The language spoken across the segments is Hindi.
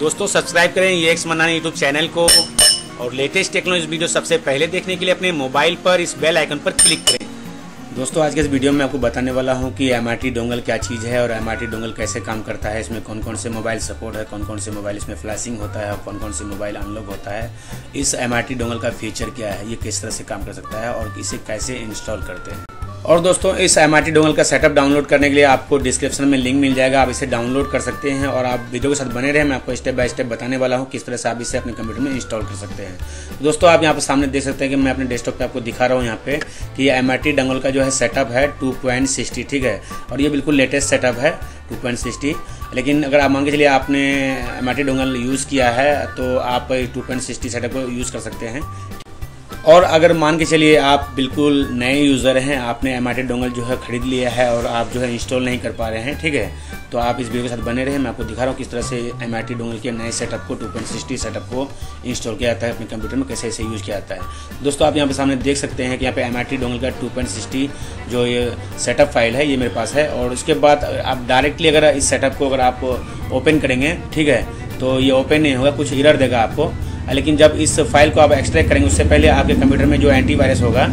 दोस्तों सब्सक्राइब करें ये एक्स मनानी यूट्यूब चैनल को और लेटेस्ट टेक्नोलॉजी वीडियो सबसे पहले देखने के लिए अपने मोबाइल पर इस बेल आइकन पर क्लिक करें। दोस्तों, आज के इस वीडियो में आपको बताने वाला हूँ कि एमआरटी डोंगल क्या चीज़ है और एमआरटी डोंगल कैसे काम करता है, इसमें कौन कौन से मोबाइल सपोर्ट है कौन कौन से मोबाइल इसमें फ्लैशिंग होता है और कौन कौन से मोबाइल अनलॉक होता है, इस एमआरटी डोंगल का फीचर क्या है, ये किस तरह से काम कर सकता है और इसे कैसे इंस्टॉल करते हैं। और दोस्तों, इस एमआरटी डोंगल का सेटअप डाउनलोड करने के लिए आपको डिस्क्रिप्शन में लिंक मिल जाएगा। आप इसे डाउनलोड कर सकते हैं और आप वीडियो के साथ बने रहे। मैं आपको स्टेप बाय स्टेप बताने वाला हूँ किस तरह से आप इसे अपने कंप्यूटर में इंस्टॉल कर सकते हैं। तो दोस्तों, आप यहाँ पर सामने देख सकते हैं कि मैं अपने डेस्कटॉप पे आपको दिखा रहा हूँ यहाँ पे कि ये एम डोंगल का जो है सेटअप है टू ठीक है? और ये बिल्कुल लेटेस्ट सेटअप है टू लेकिन अगर आप मान के चलिए आपने एमआरटी डोंगल यूज़ किया है तो आप टू सेटअप को यूज़ कर सकते हैं। और अगर मान के चलिए आप बिल्कुल नए यूज़र हैं, आपने एम डोंगल जो है ख़रीद लिया है और आप जो है इंस्टॉल नहीं कर पा रहे हैं, ठीक है? तो आप इस वीडियो के साथ बने रहे, मैं आपको दिखा रहा हूँ किस तरह से एम आई डोंगल के नए सेटअप को 2.60 सेटअप को इंस्टॉल किया जाता है, अपने कंप्यूटर में कैसे ऐसे यूज़ किया जाता है। दोस्तों, आप यहाँ पे सामने देख सकते हैं कि यहाँ पे एम आई डोंगल का टू जो ये सेटअप फ़ाइल है, ये मेरे पास है। और उसके बाद आप डायरेक्टली अगर इस सेटअप को अगर आप ओपन करेंगे, ठीक है? तो ये ओपन नहीं होगा, कुछ इरर देगा आपको। लेकिन जब इस फ़ाइल को आप एक्सट्रैक्ट करेंगे, उससे पहले आपके कंप्यूटर में जो एंटीवायरस होगा,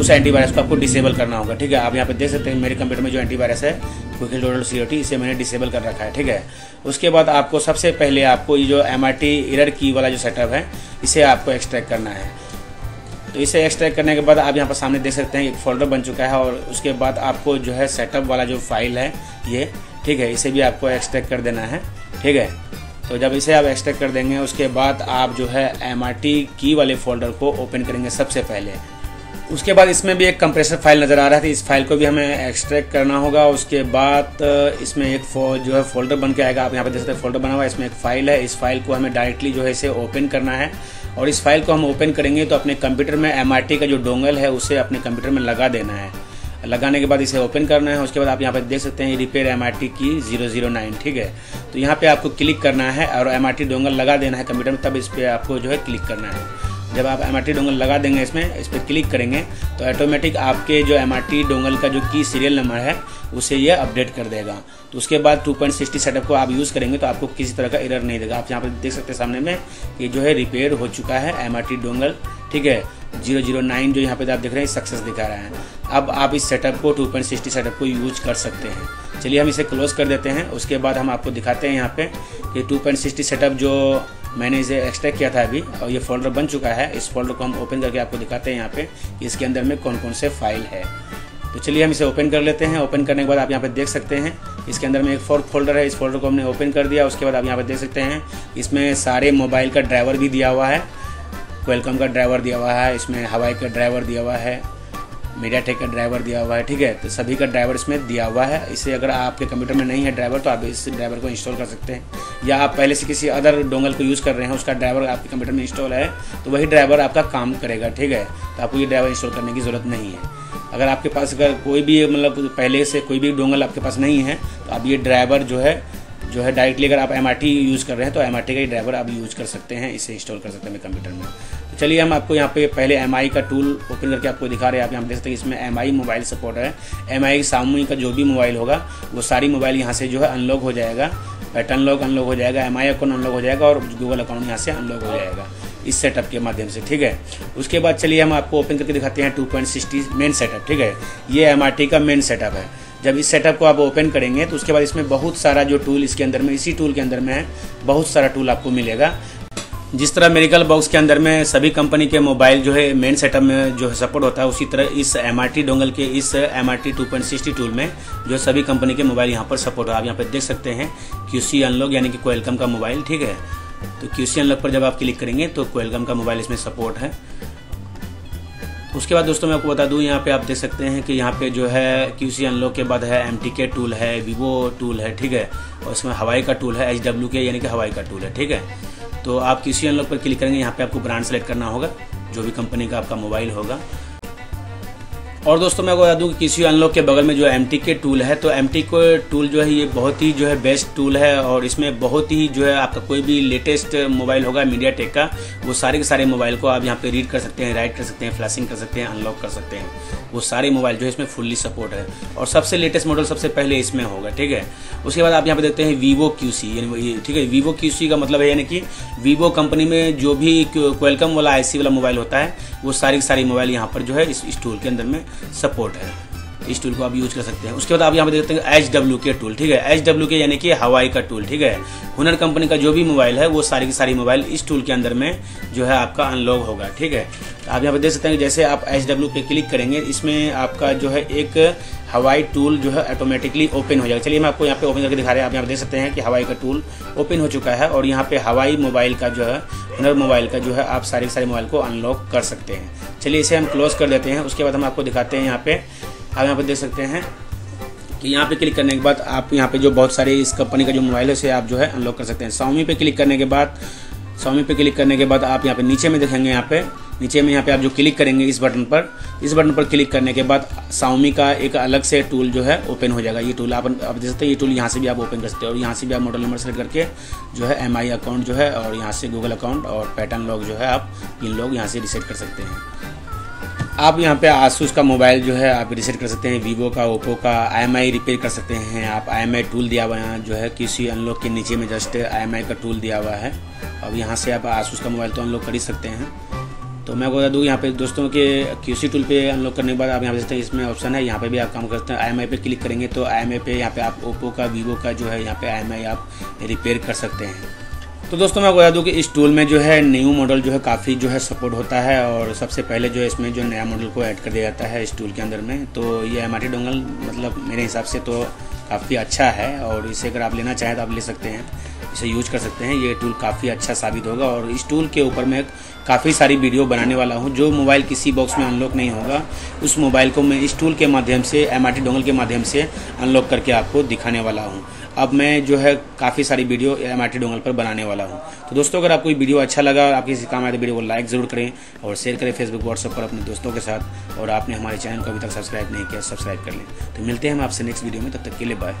उस एंटीवायरस को आपको डिसेबल करना होगा, ठीक है? आप यहाँ पे देख सकते हैं, मेरे कंप्यूटर में जो एंटीवायरस है क्विक डोडल सी टी इसे मैंने डिसेबल कर रखा है, ठीक है? उसके बाद आपको सबसे पहले आपको ये जो एम आर टी इरर की वाला जो सेटअप है, इसे आपको एक्सट्रैक्ट करना है। तो इसे एक्सट्रैक्ट करने के बाद आप यहाँ पर सामने देख सकते हैं, एक फोल्डर बन चुका है और उसके बाद आपको जो है सेटअप वाला जो फ़ाइल है, ये, ठीक है? इसे भी आपको एक्सट्रैक्ट कर देना है, ठीक है? तो जब इसे आप एक्सट्रैक्ट कर देंगे, उसके बाद आप जो है एमआरटी की वाले फोल्डर को ओपन करेंगे सबसे पहले। उसके बाद इसमें भी एक कंप्रेसर फ़ाइल नज़र आ रहा था इस फ़ाइल को भी हमें एक्सट्रैक्ट करना होगा। उसके बाद इसमें एक जो है फोल्डर बन के आएगा। आप यहाँ पर देख सकते हैं फोल्डर बना हुआ है, इसमें एक फ़ाइल है। इस फ़ाइल को हमें डायरेक्टली जो है इसे ओपन करना है। और इस फ़ाइल को हम ओपन करेंगे तो अपने कंप्यूटर में एमआरटी का जो डोंगल है, उसे अपने कंप्यूटर में लगा देना है। लगाने के बाद इसे ओपन करना है, उसके बाद आप यहाँ पर देख सकते हैं रिपेयर एमआरटी की ज़ीरो ज़ीरो नाइन ठीक है? तो यहाँ पे आपको क्लिक करना है और एम आर डोंगल लगा देना है कंप्यूटर में, तब इस पर आपको जो है क्लिक करना है। जब आप एमआरटी डोंगल लगा देंगे इसमें, इस पर क्लिक करेंगे तो ऑटोमेटिक आपके जो एमआरटी डोंगल का जो की सीरियल नंबर है, उसे ये अपडेट कर देगा। तो उसके बाद 2.60 सेटअप को आप यूज़ करेंगे तो आपको किसी तरह का एरर नहीं देगा। आप यहाँ पर देख सकते हैं सामने में कि जो है रिपेयर हो चुका है एमआरटी डोंगल ठीक है? ज़ीरो ज़ीरो नाइन जो यहाँ पे आप देख रहे हैं सक्सेस दिखा रहा है। अब आप इस सेटअप को टू पॉइंट सिक्सटी सेटअप को यूज़ कर सकते हैं। चलिए हम इसे क्लोज कर देते हैं। उसके बाद हम आपको दिखाते हैं यहाँ पे कि टू पॉइंट सिक्सटी सेटअप जो मैंने इसे एक्सट्रैक्ट किया था अभी, और ये फोल्डर बन चुका है। इस फोल्डर को हम ओपन करके आपको दिखाते हैं यहाँ पे कि इसके अंदर में कौन कौन से फ़ाइल है। तो चलिए हम इसे ओपन कर लेते हैं। ओपन करने के बाद आप यहाँ पे देख सकते हैं, इसके अंदर में एक फोर्थ फोल्डर है। इस फोल्डर को हमने ओपन कर दिया। उसके बाद आप यहाँ पे देख सकते हैं, इसमें सारे मोबाइल का ड्राइवर भी दिया हुआ है। वेलकम का ड्राइवर दिया हुआ है, इसमें हवाई का ड्राइवर दिया हुआ है मीडिया टेक का ड्राइवर दिया हुआ है, ठीक है? तो सभी का ड्राइवर इसमें दिया हुआ है। इसे अगर आपके कंप्यूटर में नहीं है ड्राइवर तो आप इस ड्राइवर को इंस्टॉल कर सकते हैं। या आप पहले से किसी अदर डोंगल को यूज़ कर रहे हैं, उसका ड्राइवर आपके कंप्यूटर में इंस्टॉल है तो वही ड्राइवर आपका काम करेगा, ठीक है? तो आपको ये ड्राइवर इंस्टॉल करने की ज़रूरत नहीं है। अगर आपके पास अगर कोई भी मतलब पहले से कोई भी डोंगल आपके पास नहीं है तो आप ये ड्राइवर जो है जो है डायरेक्टली अगर आप एमआरटी यूज़ कर रहे हैं तो एमआरटी का ही ड्राइवर आप यूज़ कर सकते हैं इसे इंस्टॉल कर सकते हैं कंप्यूटर में। तो चलिए हम आपको यहाँ पे पहले एमआई का टूल ओपन करके आपको दिखा रहे हैं। आप यहाँ देख सकते हैं इसमें एमआई मोबाइल सपोर्ट है। एम आई सामूहिक का जो भी मोबाइल होगा वो सारी मोबाइल यहाँ से जो है अनलॉक हो जाएगा। पैटर्न लॉक अनलॉक हो जाएगा एम अकाउंट अनलॉक हो जाएगा और गूगल अकाउंट यहाँ से अनलॉक हो जाएगा इस सेटअप के माध्यम से ठीक है? उसके बाद चलिए हम आपको ओपन करके दिखाते हैं two point sixty main setup ठीक है? ये एमआरटी का मेन सेटअप है। जब इस सेटअप को आप ओपन करेंगे तो उसके बाद इसमें बहुत सारा जो टूल इसके अंदर में, इसी टूल के अंदर में है बहुत सारा टूल आपको मिलेगा। जिस तरह मेडिकल बॉक्स के अंदर में सभी कंपनी के मोबाइल जो है मेन सेटअप में जो है सपोर्ट होता है, उसी तरह इस एम आर टी डोंगल के इस M R T two point sixty tool में जो सभी कंपनी के मोबाइल यहाँ पर सपोर्ट हो। आप यहाँ पर देख सकते हैं क्यूसी अनलॉक यानी कि कोयलकम का मोबाइल ठीक है? तो क्यूसी अनलॉक पर जब आप क्लिक करेंगे तो कोयलकम का मोबाइल इसमें सपोर्ट है। उसके बाद दोस्तों मैं आपको बता दूँ, यहाँ पे आप देख सकते हैं कि यहाँ पे जो है क्यू सी अनलॉक के बाद है एम टी के टूल है वीवो टूल है, ठीक है? और इसमें हवाई का टूल है एच डब्ल्यू के यानी कि हवाई का टूल है, ठीक है? तो आप क्यू सी अनलॉक पर क्लिक करेंगे, यहाँ पे आपको ब्रांड सेलेक्ट करना होगा, जो भी कंपनी का आपका मोबाइल होगा। और दोस्तों, मैं बता दूँ कि किसी अनलॉक के बगल में जो एम के टूल है तो एम को टूल जो है, ये बहुत ही जो है बेस्ट टूल है और इसमें बहुत ही जो है आपका कोई भी लेटेस्ट मोबाइल होगा मीडिया टेक का, वो सारे के सारे मोबाइल को आप यहाँ पे रीड कर सकते हैं राइट कर सकते हैं फ्लैशिंग कर सकते हैं अनलॉक कर सकते हैं। वो सारे मोबाइल जो है इसमें फुल्ली सपोर्ट है। और सबसे लेटेस्ट मॉडल सबसे पहले इसमें होगा, ठीक है? उसके बाद आप यहाँ पे देखते हैं वीवो क्यूसी यानी ठीक है? वीवो क्यूसी का मतलब है यानी कि वीवो कंपनी में जो भी क्वेलकम वाला आईसी वाला मोबाइल होता है वो सारी सारी मोबाइल यहाँ पर जो है इस स्टोर के अंदर में सपोर्ट है। इस टूल को आप यूज़ कर सकते हैं। उसके बाद आप यहाँ पे देखते हैं एच डब्ल्यू के टूल ठीक है? एच डब्ल्यू के यानी कि हवाई का टूल ठीक है? हुनर कंपनी का जो भी मोबाइल है, वो सारी की सारी मोबाइल इस टूल के अंदर में जो है आपका अनलॉक होगा, ठीक है? आप यहाँ पे देख सकते हैं जैसे आप एच डब्ल्यू पे क्लिक करेंगे, इसमें आपका जो है एक हवाई टूल जो है ऑटोमेटिकली ओपन हो जाएगा। चलिए मैं आपको यहाँ पे ओपन करके दिखा रहे हैं। आप यहाँ पे देख सकते हैं कि हवाई का टूल ओपन हो चुका है और यहाँ पे हवाई मोबाइल का जो है, हुनर मोबाइल का जो है आप सारे सारे मोबाइल को अनलॉक कर सकते हैं। चलिए इसे हम क्लोज कर देते हैं। उसके बाद हम आपको दिखाते हैं यहाँ पे आप यहाँ पर देख सकते हैं कि यहाँ पे क्लिक करने के बाद आप यहाँ पे जो बहुत सारे इस कंपनी का जो मोबाइल है, उसे आप जो है अनलॉक कर सकते हैं। स्वामी पे क्लिक करने के बाद स्वामी पे क्लिक करने के बाद आप यहाँ पे नीचे में देखेंगे यहाँ पे, नीचे में यहाँ पे आप जो क्लिक करेंगे इस बटन पर, इस बटन पर क्लिक करने के बाद साउमी का एक अलग से टूल जो है ओपन हो जाएगा। ये टूल आप आप देख सकते हैं, ये टूल यहाँ से भी आप ओपन कर सकते हैं और यहाँ से भी आप मॉडल नंबर सेलेक्ट करके जो है MI अकाउंट जो है और यहाँ से गूगल अकाउंट और पैटर्न लॉग जो है आप, इन लोग यहाँ से रिसेट कर सकते हैं। आप यहाँ पे आसूस का मोबाइल जो है, आप रिसेट कर सकते हैं वीवो का ओप्पो का आई रिपेयर कर सकते हैं। आप आई टूल दिया हुआ है जो है, किसी अनलॉक के नीचे में जस्ट आई का टूल दिया हुआ है। अब यहाँ से आप आसूस का मोबाइल तो अनलॉक कर ही सकते हैं। तो मैं बता दूँ, यहाँ पे दोस्तों के क्यूसी टूल पे अनलॉक करने के बाद आप यहाँ पे हैं, इसमें ऑप्शन है। यहाँ पे भी आप काम करते हैं। आई पे क्लिक करेंगे तो आई पे यहाँ पे आप ओप्पो का वीवो का जो है, यहाँ पे आई आप रिपेयर कर सकते हैं। तो दोस्तों मैं बता दूँ कि इस टूल में जो है न्यू मॉडल जो है काफ़ी जो है सपोर्ट होता है और सबसे पहले जो है इसमें जो नया मॉडल को ऐड कर दिया जाता है इस टूल के अंदर में। तो ये एमआरटी डोंगल मतलब मेरे हिसाब से तो काफ़ी अच्छा है और इसे अगर आप लेना चाहें तो आप ले सकते हैं। इसे यूज़ कर सकते हैं। ये टूल काफ़ी अच्छा साबित होगा और इस टूल के ऊपर मैं काफ़ी सारी वीडियो बनाने वाला हूँ जो मोबाइल किसी बॉक्स में अनलॉक नहीं होगा। उस मोबाइल को मैं इस टूल के माध्यम से एमआरटी डोंगल के माध्यम से अनलॉक करके आपको दिखाने वाला हूँ। अब मैं जो है काफ़ी सारी वीडियो एम आई डोंगल पर बनाने वाला हूँ। तो दोस्तों, अगर आपको वीडियो अच्छा लगा और आपकी किसी काम आए तो वीडियो को लाइक ज़रूर करें और शेयर करें फेसबुक व्हाट्सएप पर अपने दोस्तों के साथ और आपने हमारे चैनल को अभी तक सब्सक्राइब नहीं किया सब्सक्राइब कर लें। तो मिलते हैं हम आपसे नेक्स्ट वीडियो में, तब तक के लिए बाय